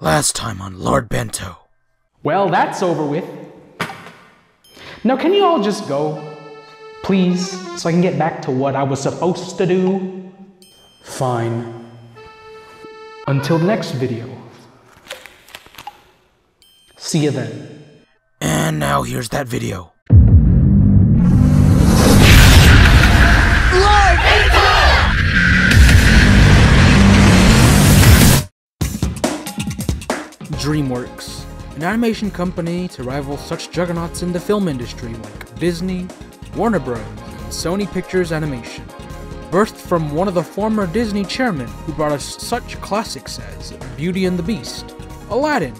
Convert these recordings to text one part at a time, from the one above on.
Last time on Lord Bento. Well, that's over with. Now, can you all just go? Please, so I can get back to what I was supposed to do? Fine. Until next video. See you then. And now here's that video. DreamWorks, an animation company to rival such juggernauts in the film industry like Disney, Warner Bros., and Sony Pictures Animation. Birthed from one of the former Disney chairmen who brought us such classics as Beauty and the Beast, Aladdin,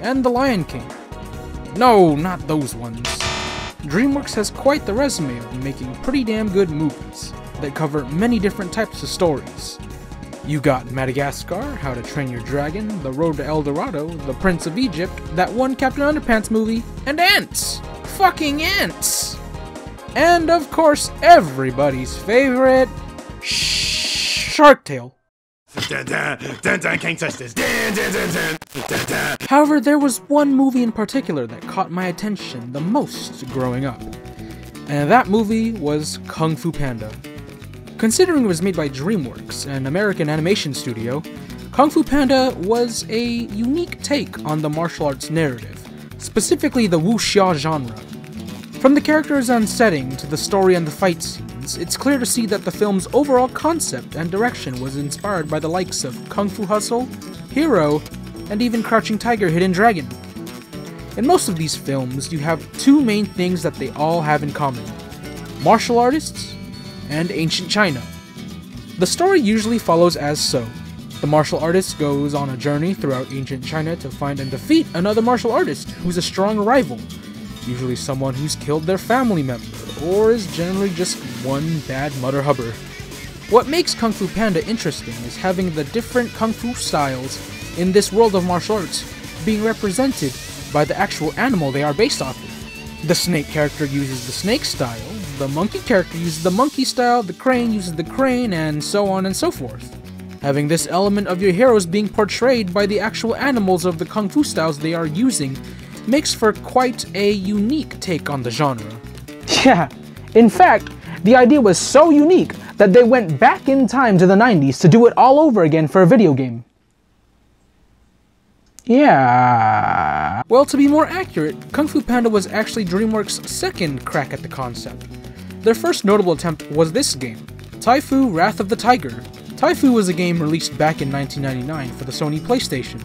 and The Lion King. No, not those ones. DreamWorks has quite the resume of making pretty damn good movies that cover many different types of stories. You got Madagascar, How to Train Your Dragon, The Road to El Dorado, The Prince of Egypt, that one Captain Underpants movie, and Ants! Fucking Ants! And of course, everybody's favorite Shark Tale. However, there was one movie in particular that caught my attention the most growing up, and that movie was Kung Fu Panda. Considering it was made by DreamWorks, an American animation studio, Kung Fu Panda was a unique take on the martial arts narrative, specifically the wuxia genre. From the characters and setting to the story and the fight scenes, it's clear to see that the film's overall concept and direction was inspired by the likes of Kung Fu Hustle, Hero, and even Crouching Tiger, Hidden Dragon. In most of these films, you have two main things that they all have in common martial artists and ancient China. The story usually follows as so. The martial artist goes on a journey throughout ancient China to find and defeat another martial artist who's a strong rival, usually someone who's killed their family member, or is generally just one bad mother hubber. What makes Kung Fu Panda interesting is having the different Kung Fu styles in this world of martial arts being represented by the actual animal they are based off of. The snake character uses the snake style, the monkey character uses the monkey style, the crane uses the crane, and so on and so forth. Having this element of your heroes being portrayed by the actual animals of the kung fu styles they are using makes for quite a unique take on the genre. Yeah, in fact, the idea was so unique that they went back in time to the 90s to do it all over again for a video game. Yeah. Well, to be more accurate, Kung Fu Panda was actually DreamWorks' second crack at the concept. Their first notable attempt was this game, T'ai Fu Wrath of the Tiger. T'ai Fu was a game released back in 1999 for the Sony PlayStation,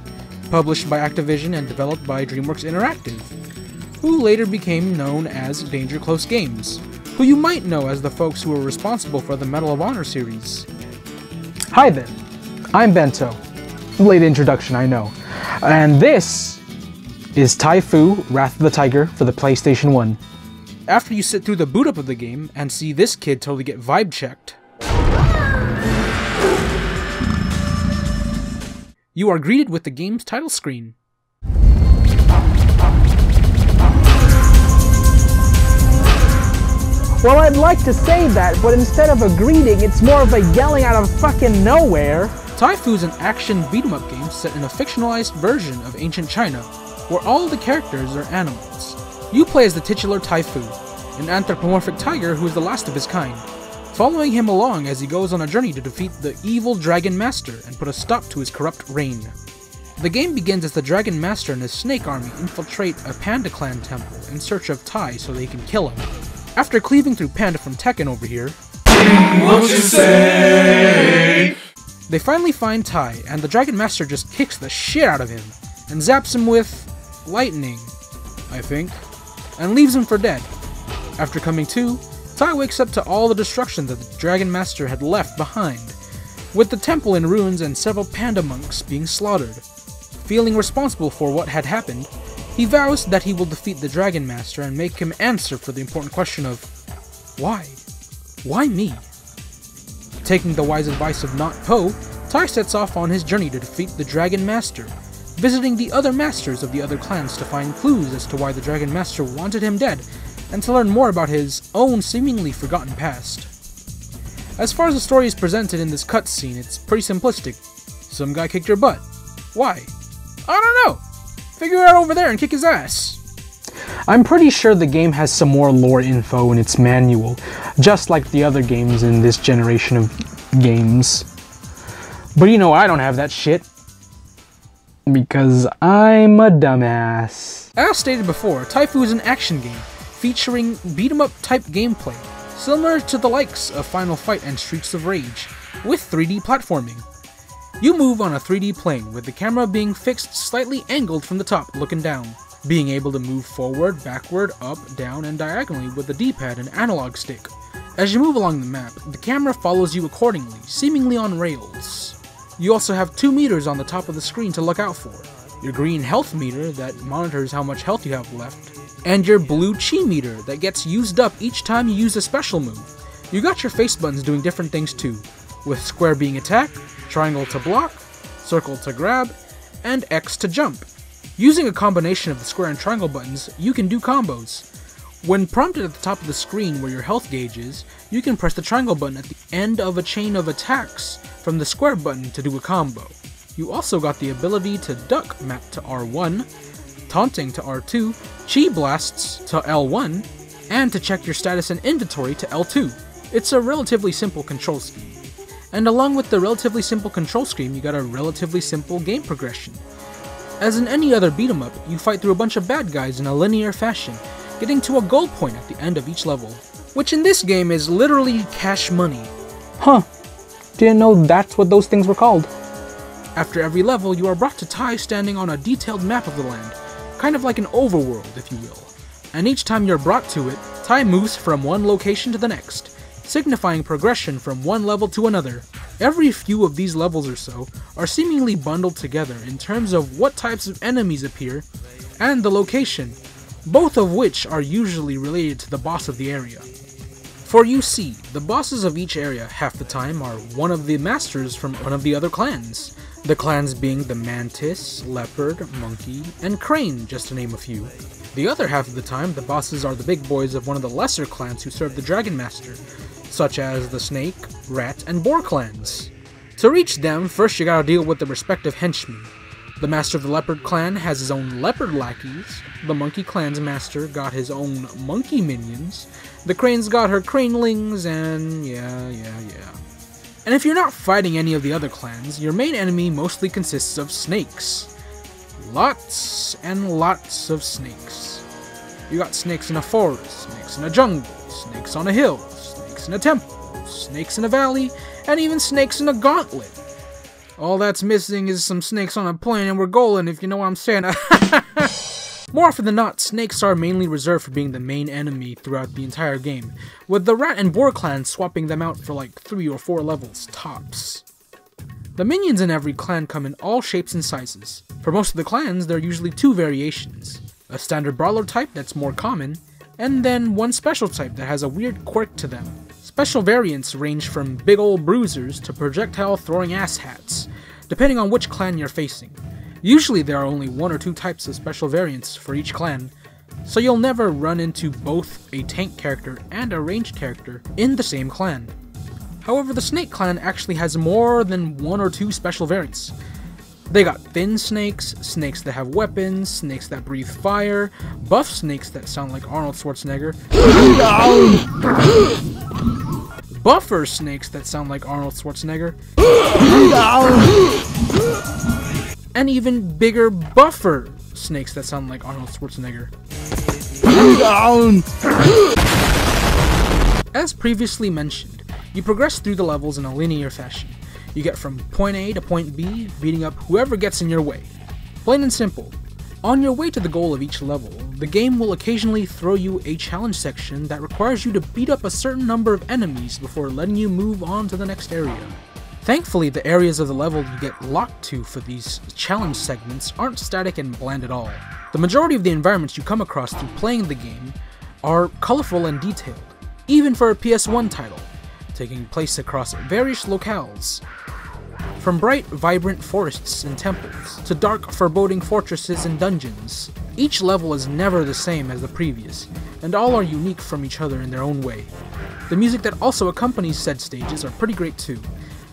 published by Activision and developed by DreamWorks Interactive, who later became known as Danger Close Games, who you might know as the folks who were responsible for the Medal of Honor series. Hi there, I'm Bento. Late introduction, I know. And this is T'ai Fu Wrath of the Tiger for the PlayStation 1. After you sit through the boot up of the game and see this kid totally get vibe checked, you are greeted with the game's title screen. Well, I'd like to say that, but instead of a greeting, it's more of a yelling out of fucking nowhere. T'ai Fu is an action beat 'em up game set in a fictionalized version of ancient China, where all the characters are animals. You play as the titular T'ai Fu, an anthropomorphic tiger who is the last of his kind, following him along as he goes on a journey to defeat the evil Dragon Master and put a stop to his corrupt reign. The game begins as the Dragon Master and his snake army infiltrate a Panda Clan temple in search of Tai so they can kill him. After cleaving through Panda from Tekken over here, they finally find Tai, and the Dragon Master just kicks the shit out of him and zaps him with lightning, I think, and leaves him for dead. After coming to, Tai wakes up to all the destruction that the Dragon Master had left behind, with the temple in ruins and several panda monks being slaughtered. Feeling responsible for what had happened, he vows that he will defeat the Dragon Master and make him answer for the important question of why? Why me? Taking the wise advice of Not Po, Tai sets off on his journey to defeat the Dragon Master, visiting the other masters of the other clans to find clues as to why the Dragon Master wanted him dead, and to learn more about his own seemingly forgotten past. As far as the story is presented in this cutscene, it's pretty simplistic. Some guy kicked your butt. Why? I don't know. Figure it out over there and kick his ass. I'm pretty sure the game has some more lore info in its manual, just like the other games in this generation of games. But you know, I don't have that shit. Because I'm a dumbass. As stated before, T'ai Fu is an action game featuring beat 'em up type gameplay, similar to the likes of Final Fight and Streets of Rage, with 3D platforming. You move on a 3D plane with the camera being fixed slightly angled from the top looking down, being able to move forward, backward, up, down, and diagonally with the D-pad and analog stick. As you move along the map, the camera follows you accordingly, seemingly on rails. You also have two meters on the top of the screen to look out for. Your green health meter that monitors how much health you have left, and your blue chi meter that gets used up each time you use a special move. You got your face buttons doing different things too, with square being attack, triangle to block, circle to grab, and X to jump. Using a combination of the square and triangle buttons, you can do combos. When prompted at the top of the screen where your health gauge is, you can press the triangle button at the end of a chain of attacks from the square button to do a combo. You also got the ability to duck map to R1, taunting to R2, chi blasts to L1, and to check your status and inventory to L2. It's a relatively simple control scheme. And along with the relatively simple control scheme, you got a relatively simple game progression. As in any other beat 'em up, you fight through a bunch of bad guys in a linear fashion, getting to a goal point at the end of each level, which in this game is literally cash money. Huh. Didn't know that's what those things were called. After every level, you are brought to Tai standing on a detailed map of the land, kind of like an overworld, if you will. And each time you're brought to it, Tai moves from one location to the next, signifying progression from one level to another. Every few of these levels or so are seemingly bundled together in terms of what types of enemies appear and the location, both of which are usually related to the boss of the area. For you see, the bosses of each area half the time are one of the masters from one of the other clans. The clans being the Mantis, Leopard, Monkey, and Crane, just to name a few. The other half of the time, the bosses are the big boys of one of the lesser clans who serve the Dragon Master, such as the Snake, Rat, and Boar clans. To reach them, first you gotta deal with the respective henchmen. The Master of the Leopard clan has his own leopard lackeys, the Monkey clan's master got his own monkey minions, the Crane's got her cranelings, and yeah, yeah, yeah. And if you're not fighting any of the other clans, your main enemy mostly consists of snakes. Lots and lots of snakes. You got snakes in a forest, snakes in a jungle, snakes on a hill, snakes in a temple, snakes in a valley, and even snakes in a gauntlet. All that's missing is some snakes on a plane and we're golden, if you know what I'm saying. More often than not, snakes are mainly reserved for being the main enemy throughout the entire game, with the Rat and Boar clans swapping them out for like 3 or 4 levels, tops. The minions in every clan come in all shapes and sizes. For most of the clans, there are usually two variations. A standard brawler type that's more common, and then one special type that has a weird quirk to them. Special variants range from big ol' bruisers to projectile throwing asshats, depending on which clan you're facing. Usually there are only one or two types of special variants for each clan, so you'll never run into both a tank character and a ranged character in the same clan. However, the Snake clan actually has more than one or two special variants. They got thin snakes, snakes that have weapons, snakes that breathe fire, buff snakes that sound like Arnold Schwarzenegger, buffer snakes that sound like Arnold Schwarzenegger, and even bigger buffer snakes that sound like Arnold Schwarzenegger. As previously mentioned, you progress through the levels in a linear fashion. You get from point A to point B, beating up whoever gets in your way. Plain and simple. On your way to the goal of each level, the game will occasionally throw you a challenge section that requires you to beat up a certain number of enemies before letting you move on to the next area. Thankfully, the areas of the level you get locked to for these challenge segments aren't static and bland at all. The majority of the environments you come across through playing the game are colorful and detailed, even for a PS1 title, taking place across various locales. From bright, vibrant forests and temples, to dark, foreboding fortresses and dungeons, each level is never the same as the previous, and all are unique from each other in their own way. The music that also accompanies said stages are pretty great too,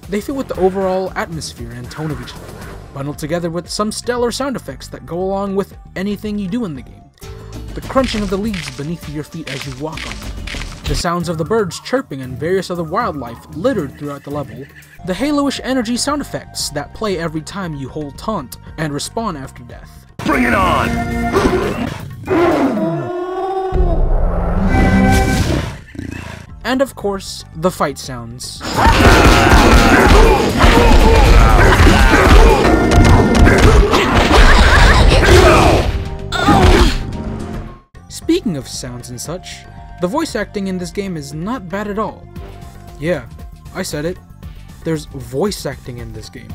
they fit with the overall atmosphere and tone of each level. bundled together with some stellar sound effects that go along with anything you do in the game. The crunching of the leaves beneath your feet as you walk on them, the sounds of the birds chirping and various other wildlife littered throughout the level, the Halo-ish energy sound effects that play every time you hold taunt and respawn after death. Bring it on! And of course, the fight sounds. Speaking of sounds and such, the voice acting in this game is not bad at all. Yeah, I said it. There's voice acting in this game.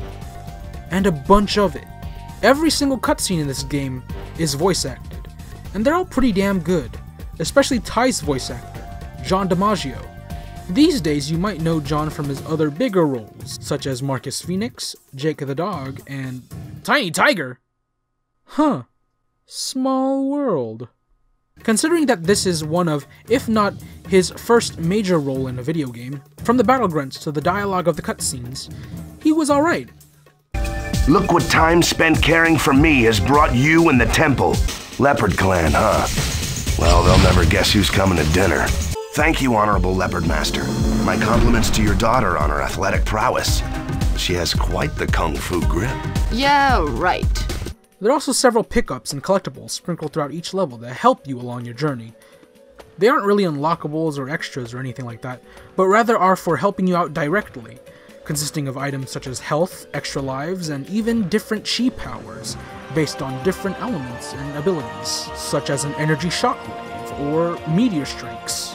And a bunch of it. Every single cutscene in this game is voice acted, and they're all pretty damn good, especially Tai's voice actor, John DiMaggio. These days, you might know John from his other bigger roles, such as Marcus Phoenix, Jake the Dog, and Tiny Tiger. Huh. Small world. Considering that this is one of, if not his first major role in a video game, from the battle grunts to the dialogue of the cutscenes, he was alright. Look what time spent caring for me has brought you and the temple. Leopard Clan, huh? Well, they'll never guess who's coming to dinner. Thank you, Honorable Leopard Master. My compliments to your daughter on her athletic prowess. She has quite the kung fu grip. Yeah, right. There are also several pickups and collectibles sprinkled throughout each level that help you along your journey. They aren't really unlockables or extras or anything like that, but rather are for helping you out directly, consisting of items such as health, extra lives, and even different chi powers, based on different elements and abilities, such as an energy shockwave or meteor strikes.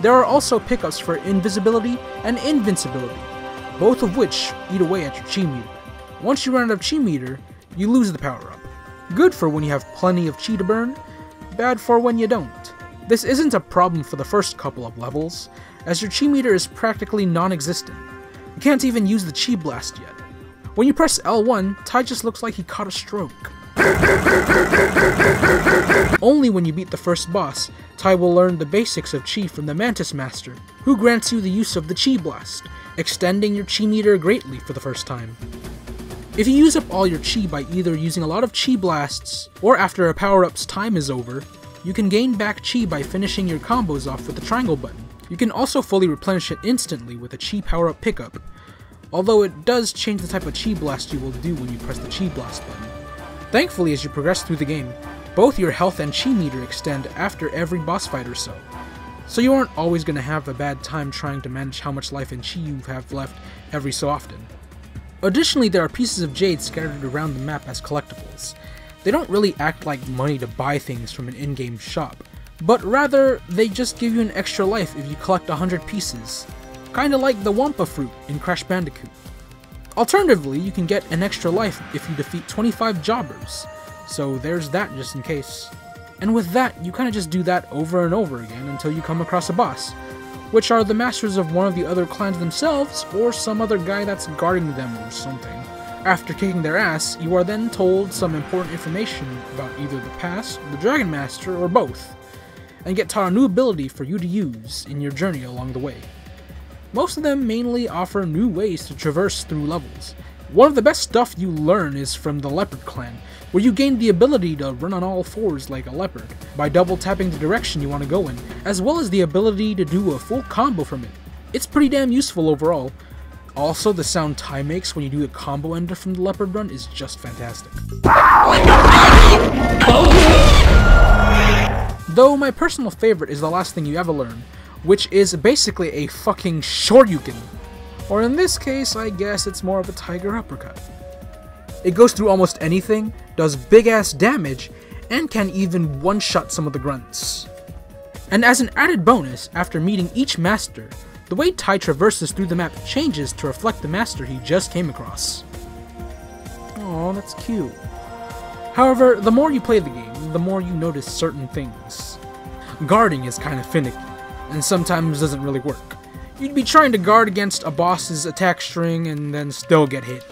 There are also pickups for invisibility and invincibility, both of which eat away at your chi meter. Once you run out of chi meter, you lose the power up. Good for when you have plenty of chi to burn, bad for when you don't. This isn't a problem for the first couple of levels, as your chi meter is practically non-existent. You can't even use the chi blast yet. When you press L1, Tai just looks like he caught a stroke. Only when you beat the first boss, Tai will learn the basics of Chi from the Mantis Master, who grants you the use of the Chi Blast, extending your Chi meter greatly for the first time. If you use up all your Chi by either using a lot of Chi Blasts, or after a power-up's time is over, you can gain back Chi by finishing your combos off with the triangle button. You can also fully replenish it instantly with a Chi power-up pickup, although it does change the type of Chi Blast you will do when you press the Chi Blast button. Thankfully, as you progress through the game, both your health and chi meter extend after every boss fight or so, so you aren't always going to have a bad time trying to manage how much life and chi you have left every so often. Additionally, there are pieces of jade scattered around the map as collectibles. They don't really act like money to buy things from an in-game shop, but rather, they just give you an extra life if you collect 100 pieces, kinda like the Wumpa fruit in Crash Bandicoot. Alternatively, you can get an extra life if you defeat 25 jobbers, so there's that just in case. And with that, you kinda just do that over and over again until you come across a boss, which are the masters of one of the other clans themselves, or some other guy that's guarding them or something. After kicking their ass, you are then told some important information about either the past, the Dragon Master, or both, and get taught a new ability for you to use in your journey along the way. Most of them mainly offer new ways to traverse through levels. One of the best stuff you learn is from the Leopard Clan, where you gain the ability to run on all fours like a leopard, by double tapping the direction you want to go in, as well as the ability to do a full combo from it. It's pretty damn useful overall. Also, the sound Tai makes when you do the combo ender from the Leopard Run is just fantastic. Though my personal favorite is the last thing you ever learn, which is basically a fucking Shoryuken. Or in this case, I guess it's more of a Tiger Uppercut. It goes through almost anything, does big ass damage, and can even one shot some of the grunts. And as an added bonus, after meeting each master, the way Tai traverses through the map changes to reflect the master he just came across. Oh, that's cute. However, the more you play the game, the more you notice certain things. Guarding is kind of finicky, and sometimes doesn't really work. You'd be trying to guard against a boss's attack string and then still get hit.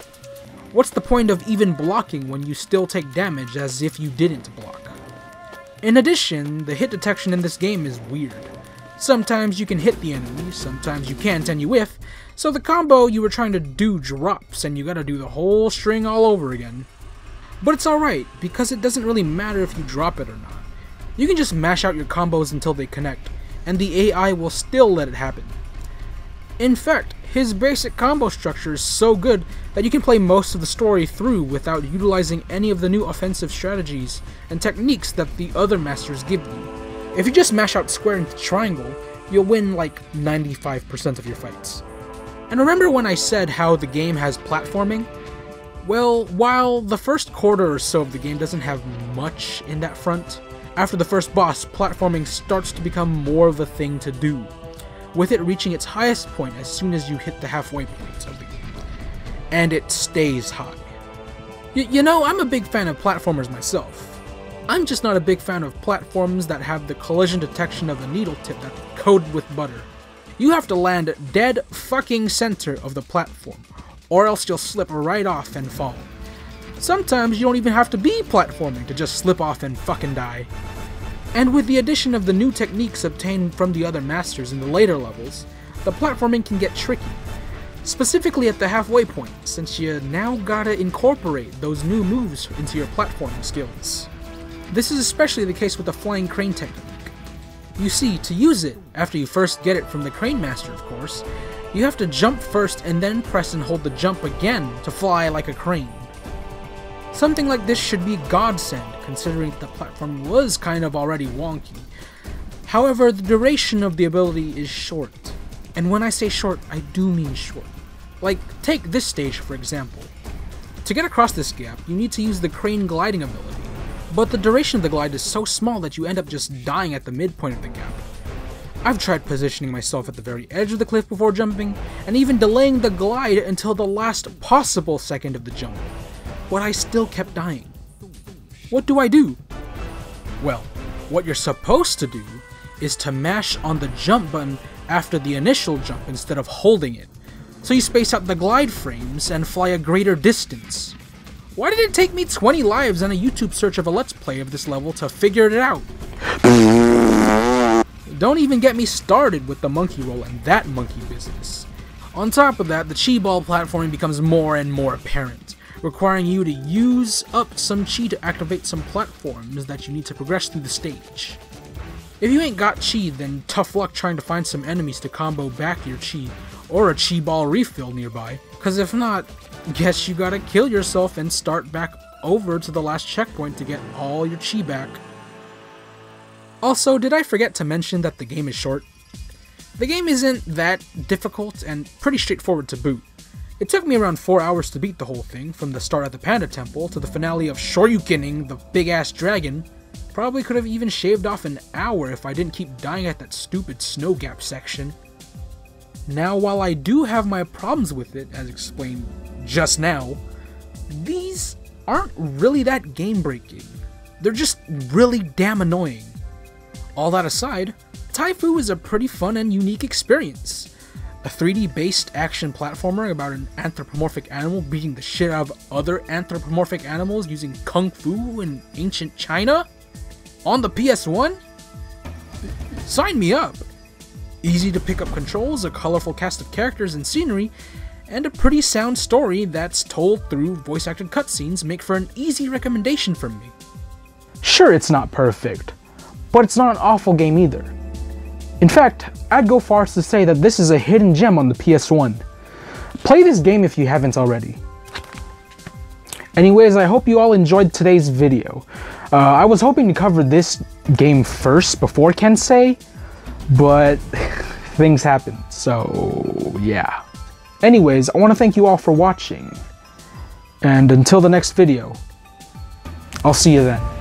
What's the point of even blocking when you still take damage as if you didn't block? In addition, the hit detection in this game is weird. Sometimes you can hit the enemy, sometimes you can't and you whiff, So the combo you were trying to do drops and you gotta do the whole string all over again. But it's alright, because it doesn't really matter if you drop it or not. You can just mash out your combos until they connect, and the AI will still let it happen. In fact, his basic combo structure is so good that you can play most of the story through without utilizing any of the new offensive strategies and techniques that the other masters give you. If you just mash out square into triangle, you'll win like 95% of your fights. And remember when I said how the game has platforming? Well, while the first quarter or so of the game doesn't have much in that front, after the first boss, platforming starts to become more of a thing to do, with it reaching its highest point as soon as you hit the halfway point of the game. And it stays high. Y- you know, I'm a big fan of platformers myself. I'm just not a big fan of platforms that have the collision detection of a needle tip that's coated with butter. You have to land dead fucking center of the platform, or else you'll slip right off and fall. Sometimes you don't even have to be platforming to just slip off and fucking die. And with the addition of the new techniques obtained from the other masters in the later levels, the platforming can get tricky. Specifically at the halfway point, since you now gotta incorporate those new moves into your platforming skills. This is especially the case with the flying crane technique. You see, to use it, after you first get it from the crane master of course, you have to jump first and then press and hold the jump again to fly like a crane. Something like this should be godsend, considering the platform was kind of already wonky. However, the duration of the ability is short. And when I say short, I do mean short. Like, take this stage for example. To get across this gap, you need to use the crane gliding ability, but the duration of the glide is so small that you end up just dying at the midpoint of the gap. I've tried positioning myself at the very edge of the cliff before jumping, and even delaying the glide until the last possible second of the jump, but I still kept dying. What do I do? Well, what you're supposed to do is to mash on the jump button after the initial jump instead of holding it, so you space out the glide frames and fly a greater distance. Why did it take me 20 lives and a YouTube search of a Let's Play of this level to figure it out? Don't even get me started with the monkey roll and that monkey business. On top of that, the chi ball platforming becomes more and more apparent, requiring you to use up some chi to activate some platforms that you need to progress through the stage. If you ain't got chi, then tough luck trying to find some enemies to combo back your chi, or a chi ball refill nearby, cause if not, guess you gotta kill yourself and start back over to the last checkpoint to get all your chi back. Also, did I forget to mention that the game is short? The game isn't that difficult and pretty straightforward to boot. It took me around 4 hours to beat the whole thing, from the start at the Panda Temple to the finale of Shoryukening the big ass dragon. Probably could have even shaved off an hour if I didn't keep dying at that stupid snow gap section. Now, while I do have my problems with it, as explained just now, these aren't really that game breaking. They're just really damn annoying. All that aside, T'ai Fu is a pretty fun and unique experience. A 3D based action platformer about an anthropomorphic animal beating the shit out of other anthropomorphic animals using kung fu in ancient China? On the PS1? Sign me up! Easy to pick up controls, a colorful cast of characters and scenery, and a pretty sound story that's told through voice acted cutscenes make for an easy recommendation from me. Sure, it's not perfect, but it's not an awful game either. In fact, I'd go far as to say that this is a hidden gem on the PS1. Play this game if you haven't already. Anyways, I hope you all enjoyed today's video. Uh, I was hoping to cover this game first before Kensei, but things happen, so yeah. Anyways, I want to thank you all for watching, and until the next video, I'll see you then.